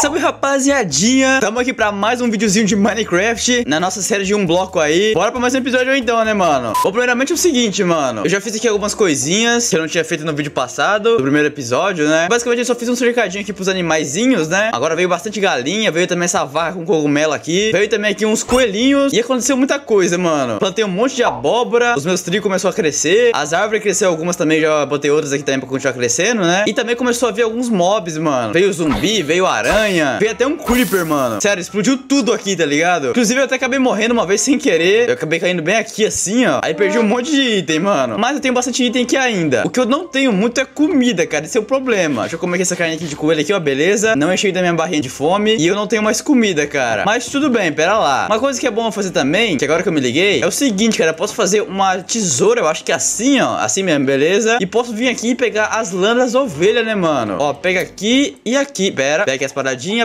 Salve rapaziadinha, tamo aqui pra mais um videozinho de Minecraft Na nossa série de um bloco aí. Bora pra mais um episódio então, né, mano? Bom, primeiramente é o seguinte, mano. Eu já fiz aqui algumas coisinhas que eu não tinha feito no vídeo passado Do primeiro episódio, né? Basicamente eu só fiz um cercadinho aqui pros animaizinhos, né? Agora veio bastante galinha, veio também essa vaca com cogumelo aqui Veio também aqui uns coelhinhos E aconteceu muita coisa, mano. Plantei um monte de abóbora Os meus trigos começou a crescer As árvores cresceram algumas também, já botei outras aqui também pra continuar crescendo, né? E também começou a vir alguns mobs, mano. Veio zumbi, veio aranha Veio até um creeper, mano. Sério, explodiu tudo aqui, tá ligado? Inclusive eu até acabei morrendo uma vez sem querer. Eu acabei caindo bem aqui assim, ó. Aí perdi um monte de item, mano. Mas eu tenho bastante item aqui ainda. O que eu não tenho muito é comida, cara. Esse é o problema. Deixa eu comer essa carne aqui de coelho aqui, ó, beleza? Não enchei da minha barrinha de fome. E eu não tenho mais comida, cara. Mas tudo bem, pera lá. Uma coisa que é bom fazer também, que agora que eu me liguei É o seguinte, cara, eu posso fazer uma tesoura Eu acho que assim, ó, assim mesmo, beleza? E posso vir aqui e pegar as lãs das ovelhas, né, mano? Ó, pega aqui e aqui. Pera, pega aqui as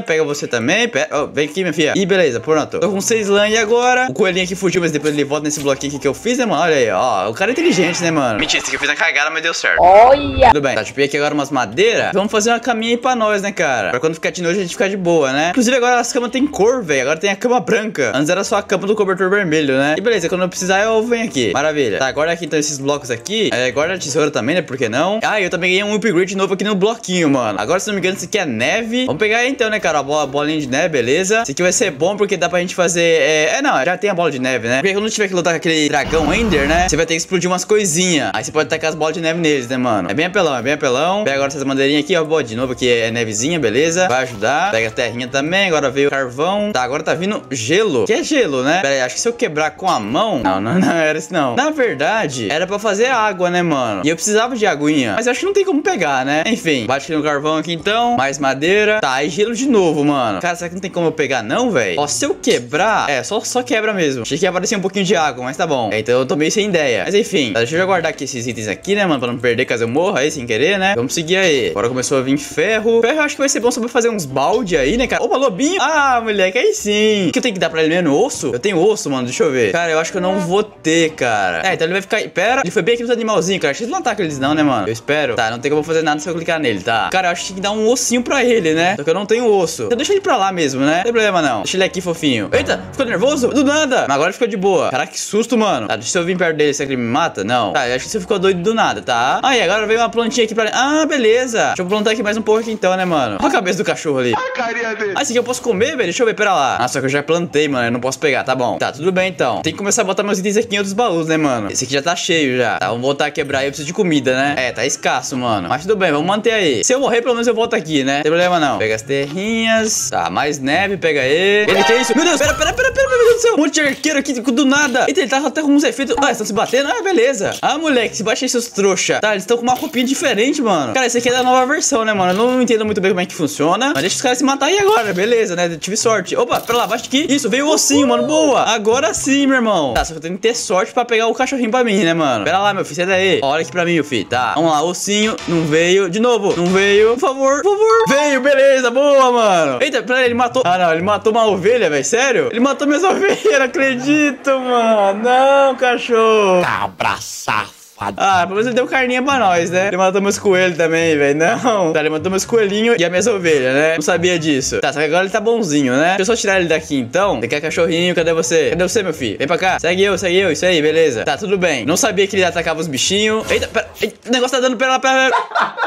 pega você também Pera, ó, vem aqui, minha filha E beleza, pronto Tô com seis lãs e agora O coelhinho aqui fugiu, mas depois ele volta nesse bloquinho aqui que eu fiz, né, mano Olha aí, ó, o cara é inteligente, né, mano Mentira, esse aqui eu fiz na cagada, mas deu certo Olha! tudo bem. Tá, eu aqui agora umas madeiras. Vamos fazer uma caminha aí pra nós, né, cara? Pra quando ficar de noite a gente ficar de boa, né? Inclusive agora as camas tem cor, velho. Agora tem a cama branca. Antes era só a cama do cobertor vermelho, né? E beleza, quando eu precisar eu venho aqui. Maravilha. Tá, agora aqui então esses blocos aqui. É, guarda a tesoura também, né? Por que não? Ah, eu também ganhei um upgrade novo aqui no bloquinho, mano. Agora, se não me engano, isso aqui é neve. Vamos pegar aí então, né, cara? A bola, bolinha de neve, beleza? Isso aqui vai ser bom porque dá pra gente fazer. É, é não, já tem a bola de neve, né? Porque quando tiver que lutar com aquele dragão Ender, né? Você vai ter que explodir umas coisinhas. Aí você pode tacar as bolas de neve neles, né, mano? É bem apelão, é bem apelão. Pega agora essas madeirinhas aqui, ó. Boa, de novo aqui é nevezinha, beleza? Vai ajudar. Pega a terrinha também. Agora veio o carvão. Tá, agora tá vindo gelo. Que é gelo, né? Pera aí, acho que se eu quebrar com a mão. Não, não, não era isso não. Na verdade, era pra fazer água, né, mano? E eu precisava de aguinha. Mas acho que não tem como pegar, né? Enfim, bate no carvão aqui então. Mais madeira. Tá, e gelo de novo, mano. Cara, será que não tem como eu pegar, não, velho? Ó, se eu quebrar. É, só, só quebra mesmo. Achei que ia aparecer um pouquinho de água, mas tá bom. É, então eu tô meio sem ideia. Mas enfim, tá, deixa eu já guardar aqui esses itens aqui, né, mano? Pra não perder caso eu morra aí sem querer, né? Vamos seguir aí. Agora começou a vir ferro. Ferro eu acho que vai ser bom pra fazer uns balde aí, né, cara? Opa, lobinho. Ah, moleque, aí sim. O que eu tenho que dar pra ele mesmo? Osso? Eu tenho osso, mano. Deixa eu ver. Cara, eu acho que eu não vou ter, cara. É, então ele vai ficar. Pera, ele foi bem aqui nos animalzinhos, cara. Acho que não atacam eles, não, né, mano? Eu espero. Tá, não tem como fazer nada se eu clicar nele, tá? Cara, eu acho que tem que dar um ossinho pra ele, né? Só que eu não tenho osso. Então deixa ele pra lá mesmo, né? Não tem problema, não. Deixa ele aqui, fofinho. Eita, ficou nervoso? Do nada. Mas agora ficou de boa. Caraca, que susto, mano. Tá, deixa eu vir perto dele. Será que ele me mata? Não. Tá, eu acho que você ficou doido do nada, tá? Aí, agora veio uma plantinha aqui pra. Ah, beleza. Deixa eu plantar aqui mais um pouco aqui então, né, mano? Olha a cabeça do cachorro ali. A carinha dele. Ah, esse aqui eu posso comer, velho? Deixa eu ver, pera lá. Ah, só que eu já plantei, mano. Eu não posso pegar, tá bom. Tá, tudo bem então. Tem que começar a botar meus itens aqui em outros baús, né, mano? Esse aqui já tá cheio já. Tá, vamos voltar a quebrar aí. Eu preciso de comida, né? É, tá escasso, mano. Mas tudo bem, vamos manter aí. Se eu morrer, pelo menos eu volto aqui, né? Não tem problema não. Pega as terrinhas. Tá, mais neve, pega ele. Ele que é isso? Meu Deus, pera, pera, pera, pera, meu Deus do céu. Um monte de arqueiro aqui do nada. Eita, ele tá até com uns efeitos. Ah, estão se batendo? Ah, beleza. Ah, moleque, se baixa aí seus trouxa. Tá, eles estão com uma roupinha diferente, mano. Cara, esse aqui é da nova versão, né, mano? Eu não entendo muito bem como é que funciona. Mas deixa os caras se matar aí agora, beleza, né? Tive sorte. Opa, pra lá, baixa aqui. Isso, veio o ossinho, mano. Boa. Agora sim, meu irmão. Tá, só que eu tenho que ter sorte pra pegar o cachorrinho pra mim, né, mano? Pera lá, meu filho, sai daí. Olha aqui pra mim, meu filho. Tá, vamos lá, ossinho. Não veio. De novo, não veio. Por favor, por favor. Veio, beleza, boa, mano. Eita, peraí, ele matou. Ah, não, ele matou uma ovelha, velho. Sério? Ele matou minhas ovelhas, não acredito, mano. Não, cachorro. Cabra safado. Ah, pelo menos ele deu carninha pra nós, né? Ele matou meus coelhos também, velho. Não. Tá, ele matou meus coelhinhos e as minhas ovelhas, né? Não sabia disso. Tá, só que agora ele tá bonzinho, né? Deixa eu só tirar ele daqui então. Você quer cachorrinho? Cadê você? Cadê você, meu filho? Vem pra cá. Segue eu, segue eu. Isso aí, beleza. Tá, tudo bem. Não sabia que ele atacava os bichinhos. Eita, pera. Eita, o negócio tá dando. Pera lá.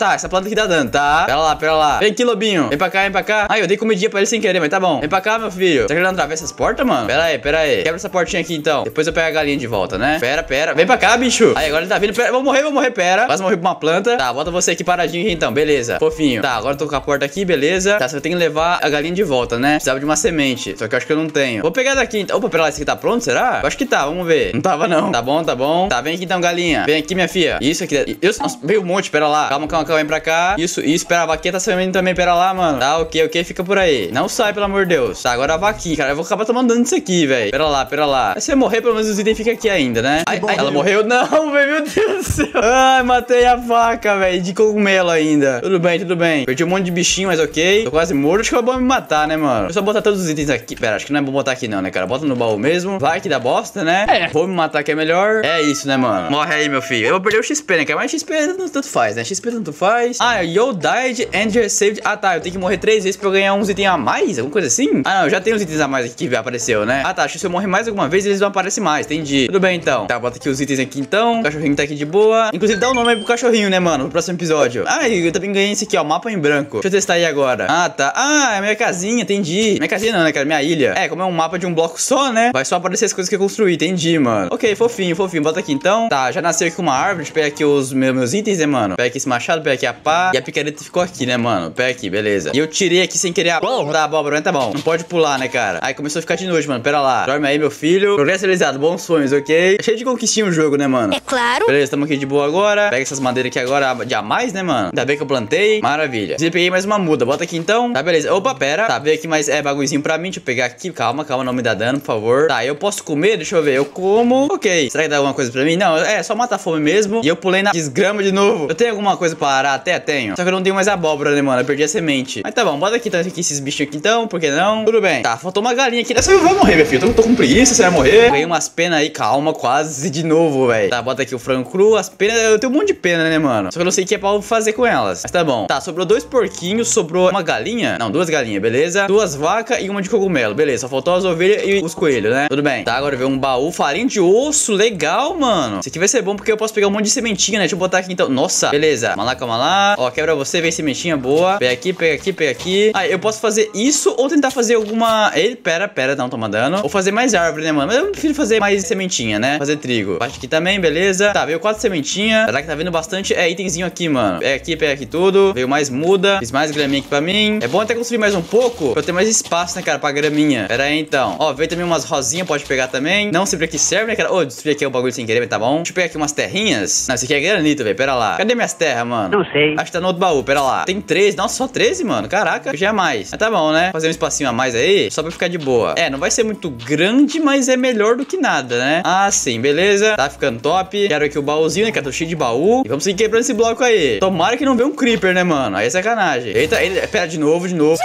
Tá, essa planta aqui tá dando, tá? Pera lá, pera lá. Vem aqui, lobinho. Vem pra cá, vem pra cá. Ai, eu dei comidinha pra ele sem querer, mas tá bom. Vem pra cá, meu filho. Tá querendo atravessar essas portas, mano? Pera aí, pera aí. Quebra essa portinha aqui, então. Depois eu pego a galinha de volta, né? Pera, pera. Vem pra cá, bicho. Aí, agora ele tá vindo. Pera, vou morrer, vou morrer, pera. Quase morrer pra uma planta. Tá, bota você aqui paradinho aqui, então. Beleza. Fofinho. Tá, agora eu tô com a porta aqui, beleza. Tá, só tem que levar a galinha de volta, né? Precisava de uma semente. Só que eu acho que eu não tenho. Vou pegar daqui, então. Opa, pera lá, esse aqui tá pronto, será? Eu acho que tá, vamos ver. Não tava, não. Tá bom, tá bom. Tá, vem aqui então, galinha. Vem aqui, minha filha. Isso aqui. Isso, nossa, veio um monte, pera lá. Calma, calma, calma. Vem pra cá. Isso isso, pera, a vaquinha tá saindo também, pera lá, mano. Tá, ok, ok, fica por aí. Não sai, pelo amor de Deus. Tá, agora a vaquinha, cara. Eu vou acabar tomando dano disso aqui, velho. Pera lá, pera lá. Se você morrer, pelo menos os itens ficam aqui ainda, né? Ai, ai, ela morreu? Não, velho, meu Deus do céu. Ai, matei a vaca, velho, de cogumelo ainda. Tudo bem, tudo bem. Perdi um monte de bichinho, mas ok. Tô quase morto, acho que é bom me matar, né, mano? Deixa eu só botar todos os itens aqui. Pera, acho que não é bom botar aqui não, né, cara? Bota no baú mesmo. Vai que dá bosta, né? É. Vou me matar que é melhor. É isso, né, mano? Morre aí, meu filho. Eu vou perder o XP, né, cara? Mas XP tanto faz, né? XP tanto faz? Ah, you died and received. Ah, tá. Eu tenho que morrer três vezes pra eu ganhar uns itens a mais? Alguma coisa assim? Ah, não. Eu já tenho os itens a mais aqui que apareceu, né? Ah, tá. Acho que se eu morrer mais alguma vez, eles não aparecem mais. Entendi. Tudo bem, então. Tá, bota aqui os itens aqui, então. O cachorrinho tá aqui de boa. Inclusive, dá o um nome aí pro cachorrinho, né, mano? No próximo episódio. Ah, eu também ganhei esse aqui, ó. Mapa em branco. Deixa eu testar aí agora. Ah, tá. Ah, é minha casinha. Entendi. Minha casinha não, né, cara? Minha ilha. É, como é um mapa de um bloco só, né? Vai só aparecer as coisas que eu construí. Entendi, mano. Ok, fofinho, fofinho. Bota aqui, então. Tá, já nasceu aqui uma árvore. Deixa eu pegar aqui os meus, meus itens, né, mano? Pega aqui esse machado, pega aqui a pá. E a picareta ficou aqui, né, mano? Pega aqui, beleza. E eu tirei aqui sem querer a... Bom, tá, abóbora, mas tá bom. Não pode pular, né, cara? Aí começou a ficar de noite, mano. Pera lá. Dorme aí, meu filho. Progresso realizado. Bons sonhos, ok? É cheio de conquistinha o jogo, né, mano? É claro. Beleza, tamo aqui de boa agora. Pega essas madeiras aqui agora de a mais, né, mano? Ainda bem que eu plantei. Maravilha. E peguei mais uma muda. Bota aqui, então. Tá, beleza. Opa, pera. Tá, veio aqui mais é, bagulhozinho pra mim. Deixa eu pegar aqui. Calma, calma. Não me dá dano, por favor. Tá, eu posso comer? Deixa eu ver. Eu como. Ok. Será que dá alguma coisa pra mim? Não, é só matar fome mesmo. E eu pulei na desgrama de novo. Eu tenho alguma coisa pra arar? Até tenho. Só que eu não tenho mais abóbora, né, mano? Eu perdi a semente. Mas tá bom. Bota aqui, então, aqui esses bichinhos aqui, então. Por que não? Tudo bem. Tá, faltou uma galinha aqui. Essa vai morrer, meu filho. Eu tô, tô com preguiça. Você vai morrer. Ganhei umas penas aí. Calma, quase de novo, velho. Tá, bota aqui o frango cru. As penas. Eu tenho um monte de pena, né, mano? Só que eu não sei o que é pra fazer com elas. Mas tá bom. Tá, sobrou dois porquinhos. Sobrou uma galinha. Não, duas galinhas, beleza? Duas vacas e uma de cogumelo. Beleza. Só faltou as ovelhas e os coelhos, né? Tudo bem. Tá, agora veio um baú. Farinha de osso. Legal, mano. Isso aqui vai ser bom porque eu posso pegar um monte de sementinha, né? Deixa eu botar aqui então. Nossa, beleza. Lá, calma lá. Ó, quebra você, vem sementinha boa. Pega aqui, pega aqui, pega aqui. Ah, eu posso fazer isso ou tentar fazer alguma. Ei, pera, pera, não toma dano. Ou fazer mais árvore, né, mano? Mas eu prefiro fazer mais sementinha, né? Fazer trigo. Baixa aqui também, beleza. Tá, veio quatro sementinhas. Será que tá vindo bastante? É, itemzinho aqui, mano. Pega aqui, pega aqui tudo. Veio mais muda. Fiz mais graminha aqui pra mim. É bom até construir mais um pouco pra eu ter mais espaço, né, cara, pra graminha. Pera aí, então. Ó, veio também umas rosinhas, pode pegar também. Não sempre aqui serve, né, cara? Ô, oh, aqui o bagulho sem querer, mas tá bom. Deixa eu pegar aqui umas terrinhas. Não, esse aqui é granito, velho. Pera lá. Cadê minhas terras, mano? Não sei. Acho que tá no outro baú, pera lá. Tem 13. Nossa, só 13, mano. Caraca, já é mais. Mas tá bom, né? Fazer um espacinho a mais aí, só pra ficar de boa. É, não vai ser muito grande, mas é melhor do que nada, né? Ah, sim, beleza. Tá ficando top. Quero aqui o baúzinho, né? Que eu tô cheio de baú. E vamos seguir quebrando esse bloco aí. Tomara que não venha um creeper, né, mano? Aí é sacanagem. Eita, ele... pera de novo, de novo.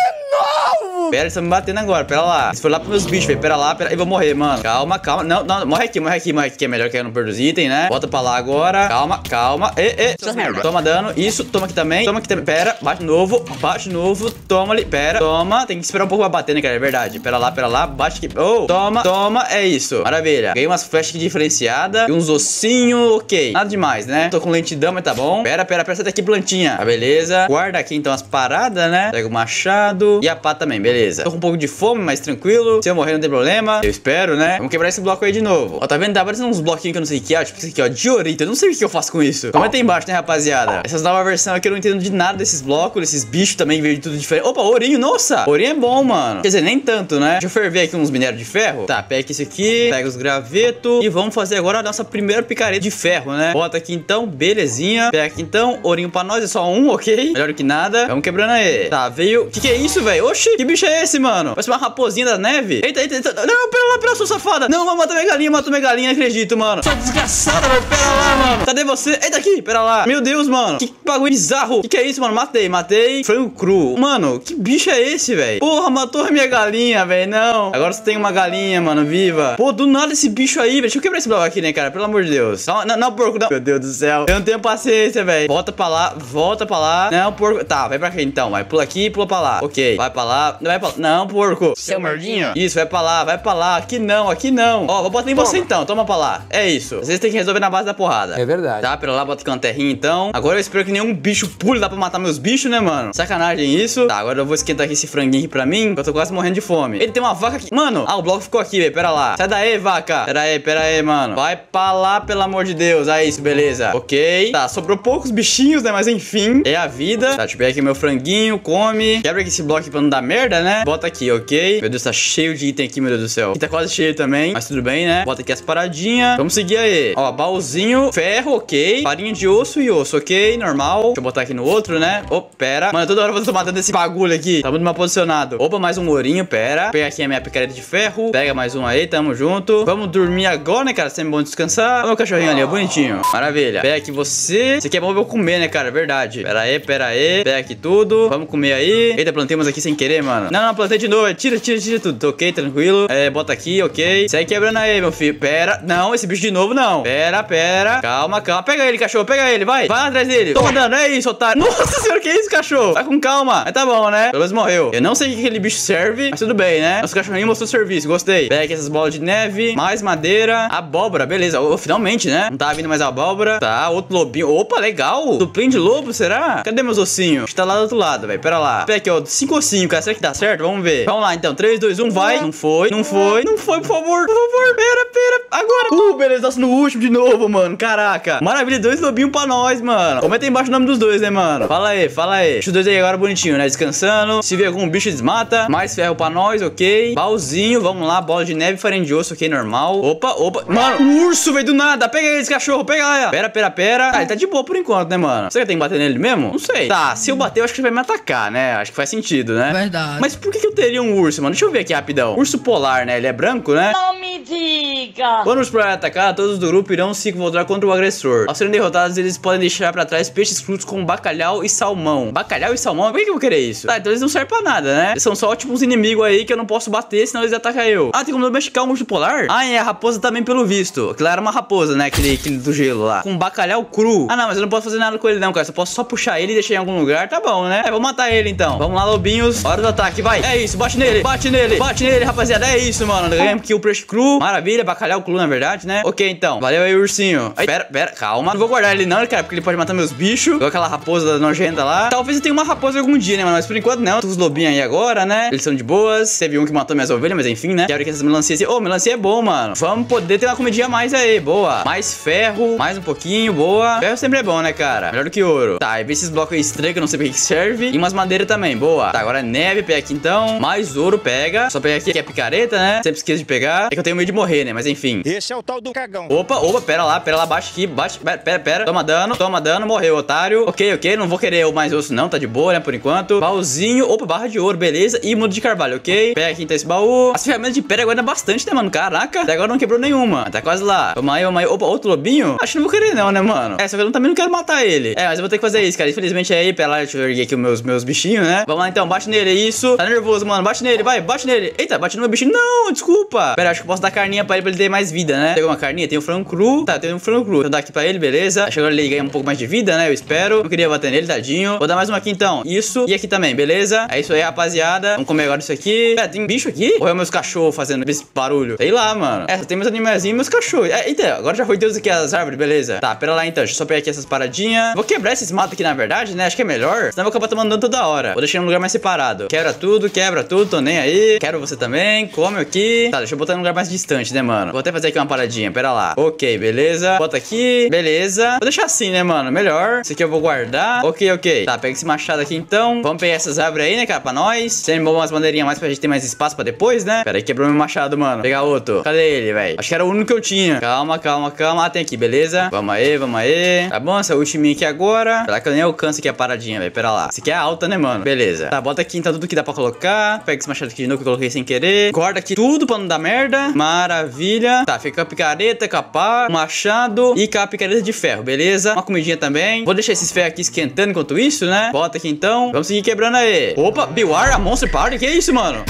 Pera, eles estão me batendo agora, pera lá. Se for lá pros meus bichos, velho, pera lá, pera. Eu vou morrer, mano. Calma, calma. Não, não, morre aqui, morre aqui, morre aqui, que é melhor que eu não perder os itens, né? Bota pra lá agora. Calma, calma. E, e. Toma dano. Isso, toma aqui também. Toma aqui também. Pera, bate de novo. Bate de novo. Toma ali. Pera, toma. Tem que esperar um pouco pra bater, né, cara? É verdade. Pera lá, pera lá. Bate aqui. Oh, toma, toma. É isso. Maravilha. Ganhei umas flechas diferenciadas. E uns ossinhos. Ok. Nada demais, né? Tô com lentidão, mas tá bom. Pera, pera, pera. Sai daqui, plantinha. Tá, beleza. Guarda aqui, então, as paradas, né? Pega o machado. E a pá também, beleza. Tô com um pouco de fome, mas tranquilo. Se eu morrer, não tem problema. Eu espero, né? Vamos quebrar esse bloco aí de novo. Ó, tá vendo? Tá aparecendo uns bloquinhos que eu não sei o que é. Tipo, isso aqui, ó. Diorita. Eu não sei o que eu faço com isso. Comenta aí embaixo, né, rapaziada? Essas novas versões aqui eu não entendo de nada desses blocos. Desses bichos também veio de tudo diferente. Opa, ourinho. Nossa. Ourinho é bom, mano. Quer dizer, nem tanto, né? Deixa eu ferver aqui uns minérios de ferro. Tá, pega esse aqui. Pega os gravetos. E vamos fazer agora a nossa primeira picareta de ferro, né? Bota aqui então. Belezinha. Pega aqui então. Ourinho pra nós. É só um, ok? Melhor que nada. Vamos quebrando aí. Tá, veio. Que que é isso, velho? Oxi. Que bicho é esse, mano? Parece uma raposinha da neve. Eita, eita, eita. Não, pera lá, pera lá, sua safada. Não, mata minha galinha, mata minha galinha, acredito, mano. Sua desgraçada, velho. Pera lá, mano. Cadê você? Eita aqui, pera lá. Meu Deus, mano. Que bagulho bizarro. Que que é isso, mano? Matei, matei. Frango cru. Mano, que bicho é esse, velho? Porra, matou a minha galinha, velho. Não. Agora você tem uma galinha, mano, viva. Pô, do nada esse bicho aí, velho. Deixa eu quebrar esse bloco aqui, né, cara? Pelo amor de Deus. Não, não, não, porco, não. Meu Deus do céu. Eu não tenho paciência, velho. Volta pra lá, volta pra lá. Não, porco. Tá, vai pra cá então. Vai, pula aqui, pula pra lá. Ok. Vai pra lá. Vai pra lá. Não, porco. Seu mordinho. Isso, vai pra lá, vai pra lá. Aqui não, aqui não. Ó, vou botar em você então. Toma pra lá. É isso. Vocês têm que resolver na base da porrada. É verdade. Tá, pera lá, bota aqui uma terrinha então. Agora eu espero que nenhum bicho pule lá pra matar meus bichos, né, mano? Sacanagem isso. Tá, agora eu vou esquentar aqui esse franguinho aqui pra mim. Eu tô quase morrendo de fome. Ele tem uma vaca aqui. Mano, ah, o bloco ficou aqui, velho. Pera lá. Sai daí, vaca. Pera aí, pera aí, mano. Vai pra lá, pelo amor de Deus. É isso, beleza. Ok. Tá, sobrou poucos bichinhos, né? Mas enfim, é a vida. Tá, deixa eu pegar aqui meu franguinho. Come. Quebra aqui esse bloco aqui pra não dar merda, né? Bota aqui, ok. Meu Deus, tá cheio de item aqui, meu Deus do céu. Aqui tá quase cheio também. Mas tudo bem, né? Bota aqui as paradinhas. Vamos seguir aí. Ó, baúzinho. Ferro, ok. Farinha de osso e osso, ok. Normal. Deixa eu botar aqui no outro, né? Ô, pera. Mano, toda hora eu tô matando esse bagulho aqui. Tá muito mal posicionado. Opa, mais um ourinho, pera. Pega aqui a minha picareta de ferro. Pega mais um aí, tamo junto. Vamos dormir agora, né, cara? Sempre bom descansar. Olha o cachorrinho ali, ó, bonitinho. Maravilha. Pega aqui você. Isso aqui é bom pra eu comer, né, cara? Verdade. Pera aí, pera aí. Pega aqui tudo. Vamos comer aí. Eita, plantemos aqui sem querer, mano. Não, não, plantei de novo. Tira, tira, tira tudo. Ok, tranquilo. É, bota aqui, ok. Segue quebrando aí, meu filho. Pera. Não, esse bicho de novo não. Pera, pera. Calma, calma. Pega ele, cachorro. Pega ele, vai. Vai atrás dele. Toma dano. É isso, otário. Nossa senhora, que isso, cachorro? Vai com calma. Mas tá bom, né? Pelo menos morreu. Eu não sei o que aquele bicho serve, mas tudo bem, né? Nosso cachorrinho mostrou serviço. Gostei. Pega essas bolas de neve. Mais madeira. Abóbora, beleza. Oh, finalmente, né? Não tá vindo mais abóbora. Tá, outro lobinho. Opa, legal. Duplinho de lobo, será? Cadê meus ossinhos? Tá lá do outro lado, velho. Pera lá. Pega aqui, ó. Cinco ossinhos, cara. Será que dá certo? Vamos ver. Vamos lá, então. 3, 2, 1, vai. Não foi, não foi. Não foi, por favor. Por favor. Pera, pera. Agora. Uh, beleza. Nossa, no último de novo, mano. Caraca. Maravilha. Dois lobinhos pra nós, mano. Comenta aí embaixo o nome dos dois, né, mano? Fala aí, fala aí. Deixa os dois aí agora bonitinho, né? Descansando. Se ver algum bicho, desmata. Mais ferro pra nós, ok. Baúzinho. Vamos lá. Bola de neve, farinha de osso, ok, normal. Opa, opa. Mano, um urso veio do nada. Pega esse cachorro. Pega lá. Pera, pera, pera. Ah, ele tá de boa por enquanto, né, mano? Será que tem que bater nele mesmo? Não sei. Tá, se eu bater, eu acho que ele vai me atacar, né? Acho que faz sentido, né? Verdade. Mas por que, que eu teria um urso, mano? Deixa eu ver aqui rapidão. Urso polar, né? Ele é branco, né? Não me diga! Quando os polar atacar, todos do grupo irão se voltar contra o agressor. Ao serem derrotados, eles podem deixar pra trás peixes crudos como bacalhau e salmão. Bacalhau e salmão? Por que, que eu vou querer isso? Tá, então eles não servem pra nada, né? Eles são só tipo uns inimigos aí que eu não posso bater, senão eles atacam eu. Ah, tem como domesticar um urso polar? Ah, é a raposa também, pelo visto. Aquilo era uma raposa, né? Aquele, aquele do gelo lá. Com bacalhau cru. Ah, não, mas eu não posso fazer nada com ele, não, cara. Só posso só puxar ele e deixar em algum lugar. Tá bom, né? É, vou matar ele então. Vamos lá, lobinhos. Hora do ataque, vai. É isso, bate nele, bate nele, bate nele, rapaziada. É isso, mano. Ganhamos aqui o peixe cru. Maravilha, bacalhau cru, na verdade, né? Ok, então. Valeu aí, ursinho. Ai, pera, pera, calma. Não vou guardar ele, não, cara, porque ele pode matar meus bichos. Igual aquela raposa nojenta lá. Talvez eu tenha uma raposa algum dia, né, mano? Mas por enquanto não. Tô os lobinhos aí agora, né? Eles são de boas. Teve um que matou minhas ovelhas, mas enfim, né? Quero que essas melancias. Ô, oh, melancia é bom, mano. Vamos poder ter uma comidinha a mais aí. Boa. Mais ferro, mais um pouquinho, boa. Ferro sempre é bom, né, cara? Melhor do que ouro. Tá, e ver esses blocos aí estranhos que eu não sei pra que serve. E umas madeiras também, boa. Tá, agora neve, pega então. Mais ouro, pega. Só pegar aqui, que é picareta, né? Sempre esqueço de pegar. É que eu tenho medo de morrer, né? Mas enfim. Esse é o tal do cagão. Opa, opa, pera lá, pera lá, baixa aqui, baixa, pera, pera, pera. Toma dano, toma dano, morreu, otário. Ok, ok, não vou querer o mais osso não, tá de boa, né, por enquanto. Baúzinho, opa, barra de ouro, beleza. E mudo de carvalho, ok. Pega aqui então esse baú. As ferramentas de pedra aguentam bastante, né, mano? Caraca, até agora não quebrou nenhuma. Tá quase lá. Vamos aí, vamos aí. Opa, outro lobinho? Acho que não vou querer não, né, mano? É, só que eu também não quero matar ele. É, mas eu vou ter que fazer isso, cara. Infelizmente é aí, pera lá, deixa eu erguer aqui os meus, meus bichinhos, né? Vamos lá então, bate nele, é isso. Tá nervoso, mano. Bate nele, vai, bate nele. Eita, bate no meu bichinho. Não, desculpa. Pera, acho que eu posso dar carninha pra ele pra ele ter mais vida, né? Tem alguma carninha? Tem um frango cru. Tá, tem um frango cru. Vou dar aqui pra ele, beleza. Acho que agora ele ganha um pouco mais de vida, né? Eu espero. Não queria bater nele, tadinho. Vou dar mais uma aqui então. Isso. E aqui também, beleza? É isso aí, rapaziada. Vamos comer agora isso aqui. Pera, tem bicho aqui? Ou é meus cachorros fazendo esse barulho? Sei lá, mano. É, só tem meus animaizinhos e meus cachorros. É, eita, agora já foi Deus aqui as árvores, beleza. Tá, pera lá então. Deixa eu só pegar aqui essas paradinhas. Vou quebrar esses matos aqui, na verdade, né? Acho que é melhor. Senão eu vou acabar tomando dano toda hora. Vou deixar em um lugar mais separado. Quebra tudo, quebra tudo, tô nem aí. Quero você também. Come aqui. Tá, deixa eu botar em um lugar mais distante, né, mano? Vou até fazer aqui uma paradinha. Pera lá. Ok, beleza. Bota aqui. Beleza. Vou deixar assim, né, mano? Melhor. Esse aqui eu vou guardar. Ok, ok. Tá, pega esse machado aqui então. Vamos pegar essas árvores aí, né, cara, pra nós. Sempre umas bandeirinhas mais pra gente ter mais espaço pra depois, né? Pera aí, quebrou meu machado, mano. Pegar outro. Cadê ele, velho? Acho que era o único que eu tinha. Calma, calma, calma. Ah, tem aqui, beleza? Vamos aí, vamos aí. Tá bom, essa última aqui agora. Será que eu nem alcanço aqui a paradinha, velho? Pera lá. Esse aqui é alta, né, mano? Beleza. Tá, bota aqui então tudo que dá pra colocar. Pega esse machado aqui de novo que eu coloquei sem querer. Guarda aqui tudo pra não dar merda. Maravilha. Tá, fica a picareta, capa, machado e com a picareta de ferro, beleza? Uma comidinha também. Vou deixar esses ferros aqui esquentando enquanto isso, né? Bota aqui então. Vamos seguir quebrando aí. Opa, Beware, a Monster Party. Que isso, mano?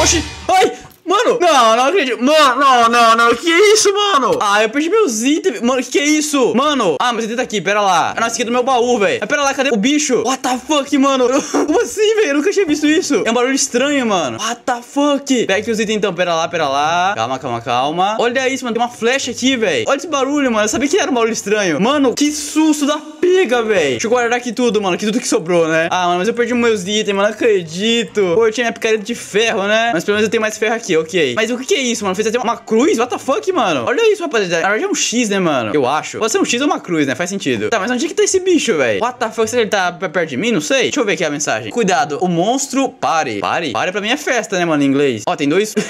Oxi. Ai. Mano, não, não acredito. Mano, não, não, não. Que isso, mano? Ah, eu perdi meus itens. Mano, que é isso? Mano. Ah, mas ele tá aqui, pera lá. É nossa, aqui do meu baú, velho. Mas pera lá, cadê o bicho? What the fuck, mano? Como assim, velho? Eu nunca tinha visto isso. É um barulho estranho, mano. What the fuck? Pega aqui os itens então, pera lá, pera lá. Calma, calma, calma. Olha isso, mano. Tem uma flecha aqui, velho. Olha esse barulho, mano. Eu sabia que era um barulho estranho. Mano, que susto da pega, velho. Deixa eu guardar aqui tudo, mano. Que tudo que sobrou, né? Ah, mano, mas eu perdi meus itens, mano. Não acredito. Pô, eu tinha minha picareta de ferro, né? Mas pelo menos eu tenho mais ferro aqui, ok. Mas o que que é isso, mano? Fez até uma cruz? What the fuck, mano? Olha isso, rapaziada. Na verdade é um X, né, mano? Eu acho. Pode ser um X ou uma cruz, né? Faz sentido. Tá, mas onde é que tá esse bicho, velho? What the fuck? Será que ele tá perto de mim? Não sei. Deixa eu ver aqui a mensagem. Cuidado, o monstro pare. Pare? Pare pra mim é festa, né, mano, em inglês. Ó, tem dois...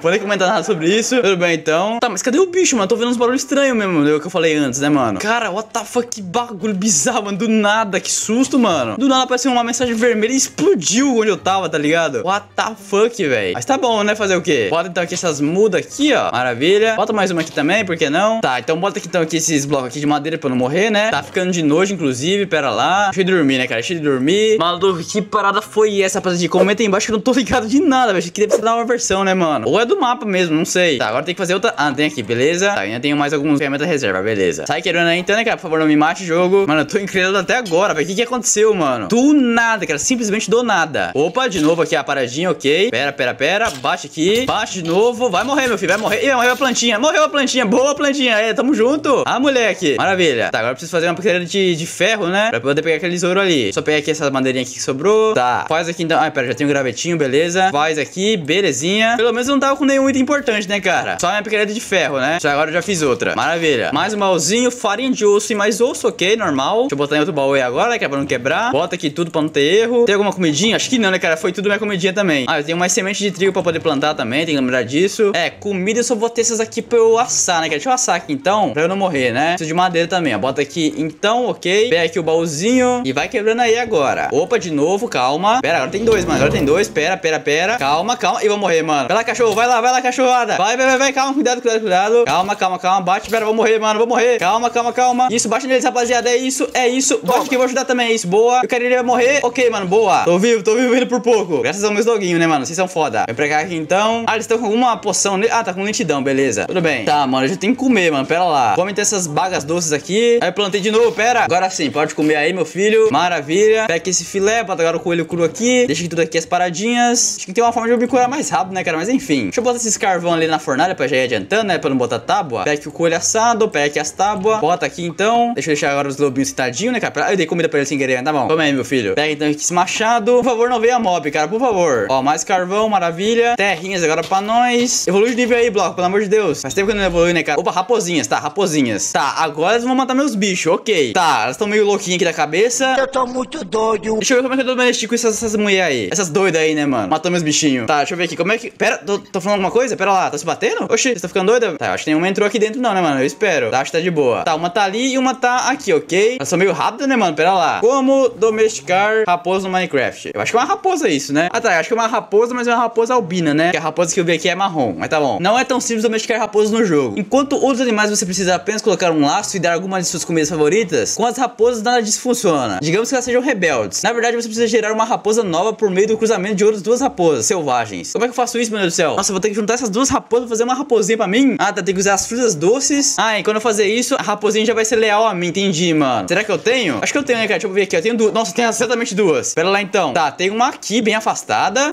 Vou nem comentar nada sobre isso. Tudo bem, então. Tá, mas cadê o bicho, mano? Tô vendo uns barulhos estranhos mesmo, do que eu falei antes, né, mano? Cara, what the fuck? Que bagulho bizarro, mano. Do nada. Que susto, mano. Do nada apareceu uma mensagem vermelha e explodiu onde eu tava, tá ligado? What the fuck, velho? Mas tá bom, né? Fazer fazer o quê? Bota então aqui essas mudas aqui, ó. Maravilha. Bota mais uma aqui também, por que não? Tá, então bota aqui então aqui esses blocos aqui de madeira pra não morrer, né? Tá ficando de nojo, inclusive. Pera lá. Deixa eu dormir, né, cara? Deixa eu dormir. Maluco, que parada foi essa, rapaziada? Comenta aí embaixo que eu não tô ligado de nada, velho. Que deve ser da uma versão, né, mano? Ou é do mapa mesmo, não sei. Tá, agora tem que fazer outra. Ah, tem aqui, beleza? Tá, ainda tenho mais algumas ferramentas reserva, beleza. Sai querendo aí então, né, cara? Por favor, não me mate jogo. Mano, eu tô incrível até agora, velho. O que que aconteceu, mano? Do nada, cara. Simplesmente do nada. Opa, de novo aqui a paradinha, ok. Pera, pera, pera. Bate aqui. Bate de novo. Vai morrer, meu filho. Vai morrer. Ih, morreu a plantinha. Morreu a plantinha. Boa plantinha. É, tamo junto. Ah, moleque. Maravilha. Tá, agora eu preciso fazer uma cadeira de, de ferro, né? Pra poder pegar aquele tesouro ali. Só pegar aqui essa madeirinha aqui que sobrou. Tá. Faz aqui então. Ah, pera, já tem um gravetinho, beleza. Faz aqui, belezinha. Pelo menos não tava com nenhum item importante, né, cara? Só minha picareta de ferro, né? Já agora eu já fiz outra. Maravilha. Mais um baúzinho, farinha de osso e mais osso, ok, normal. Deixa eu botar em outro baú aí agora, que é pra não quebrar. Bota aqui tudo pra não ter erro. Tem alguma comidinha? Acho que não, né, cara? Foi tudo minha comidinha também. Ah, eu tenho mais semente de trigo pra poder plantar também, tem que lembrar disso. É, comida eu só vou ter essas aqui pra eu assar, né, cara? Deixa eu assar aqui então, pra eu não morrer, né? Preciso de madeira também, ó. Bota aqui então, ok. Pega aqui o baúzinho e vai quebrando aí agora. Opa, de novo, calma. Pera, agora tem dois, mano. Agora tem dois. Pera, pera, pera. Calma, calma. E vou morrer, mano. Vai lá, cachorro. Vai lá, vai lá, cachorrada. Vai, vai, vai, vai. Calma, cuidado, cuidado, cuidado. Calma, calma, calma. Bate, pera, vou morrer, mano. Vou morrer. Calma, calma, calma. Isso, bate neles, rapaziada. É isso, é isso. Bate que eu vou ajudar também. É isso, boa. Eu quero ele vai morrer. Ok, mano, boa. Tô vivo, tô vivo indo por pouco. Graças aos meus doguinhos, né, mano? Vocês são foda. Vem pra cá aqui então. Ah, eles estão com alguma poção. Ah, tá com lentidão, beleza. Tudo bem. Tá, mano, eu já tenho que comer, mano. Pera lá. Come ter essas bagas doces aqui. Aí plantei de novo, pera. Agora sim, pode comer aí, meu filho. Maravilha. Pega esse filé, bota agora o coelho cru aqui. Deixa tudo aqui as paradinhas. Acho que tem uma forma de eu me curar mais rápido, né, cara? Mas enfim. Deixa eu botar esses carvão ali na fornalha pra já ir adiantando, né? Pra não botar tábua. Pega aqui o coelho assado, pega aqui as tábuas. Bota aqui então. Deixa eu deixar agora os lobinhos citadinhos, né, cara? Eu dei comida pra ele sem querer, tá bom. Toma aí, meu filho. Pega então aqui esse machado. Por favor, não venha mob, cara, por favor. Ó, mais carvão, maravilha. Agora pra nós. Evolui de nível aí, bloco, pelo amor de Deus. Faz tempo que eu não evolui, né, cara? Opa, raposinhas, tá, raposinhas. Tá, agora eles vão matar meus bichos, ok. Tá, elas estão meio louquinhas aqui da cabeça. Eu tô muito doido. Deixa eu ver como é que eu domestico essas, essas mulheres aí. Essas doidas aí, né, mano? Matou meus bichinhos. Tá, deixa eu ver aqui. Como é que. Pera, tô, tô falando alguma coisa? Pera lá, tá se batendo? Oxi, você tá ficando doida? Tá, eu acho que nenhuma entrou aqui dentro, não, né, mano? Eu espero. Tá, acho que tá de boa. Tá, uma tá ali e uma tá aqui, ok? Elas são meio rápidas, né, mano? Pera lá. Como domesticar raposa no Minecraft? Eu acho que é uma raposa isso, né? Ah, tá. Eu acho que é uma raposa, mas é uma raposa albina, né? Que a raposa que eu vi aqui é marrom. Mas tá bom. Não é tão simples domesticar raposas no jogo. Enquanto outros animais você precisa apenas colocar um laço e dar algumas de suas comidas favoritas, com as raposas nada disso funciona. Digamos que elas sejam rebeldes. Na verdade, você precisa gerar uma raposa nova por meio do cruzamento de outras duas raposas selvagens. Como é que eu faço isso, meu Deus do céu? Nossa, vou ter que juntar essas duas raposas pra fazer uma raposinha pra mim? Ah, tá, tem que usar as frutas doces. Ah, e quando eu fazer isso, a raposinha já vai ser leal a mim, entendi, mano. Será que eu tenho? Acho que eu tenho, né, cara? Deixa eu ver aqui, eu tenho duas. Nossa, tem exatamente duas. Pera lá, então. Tá, tem uma aqui, bem afastada.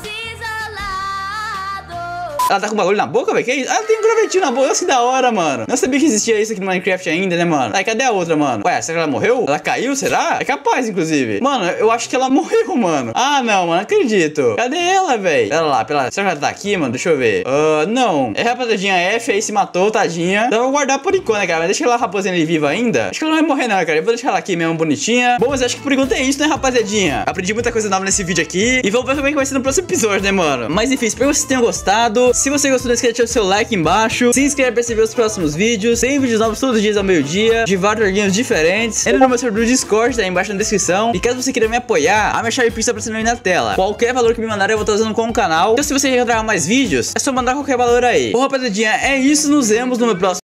Ela tá com bagulho na boca, velho? Que isso? Ela tem um gravetinho na boca, que da hora, mano. Não sabia que existia isso aqui no Minecraft ainda, né, mano? Aí, cadê a outra, mano? Ué, será que ela morreu? Ela caiu, será? É capaz, inclusive. Mano, eu acho que ela morreu, mano. Ah, não, mano, acredito. Cadê ela, velho? Pera lá, pera lá. Será que ela tá aqui, mano? Deixa eu ver. Uh, não. É rapaziadinha F, aí se matou, tadinha. Então eu vou guardar por enquanto, né, cara? Mas deixa ela raposinha ali viva ainda. Acho que ela não vai morrer, não, cara. Eu vou deixar ela aqui mesmo, bonitinha. Bom, mas acho que por enquanto é isso, né, rapaziadinha? Aprendi muita coisa nova nesse vídeo aqui. E vamos ver como é que vai ser no próximo episódio, né, mano? Mas enfim, espero que vocês tenham gostado. Se você gostou, não esquece deixa o seu like embaixo. Se inscreve pra receber os próximos vídeos. Tem vídeos novos todos os dias ao meio-dia. De vários joguinhos diferentes. Entra no meu servidor do Discord, tá aí embaixo na descrição. E caso você queira me apoiar, a minha chave Pix aparecendo aí na tela. Qualquer valor que me mandar, eu vou estar usando com o canal. Então se você quer gravar mais vídeos, é só mandar qualquer valor aí. Bom, rapaziadinha, é isso. Nos vemos no meu próximo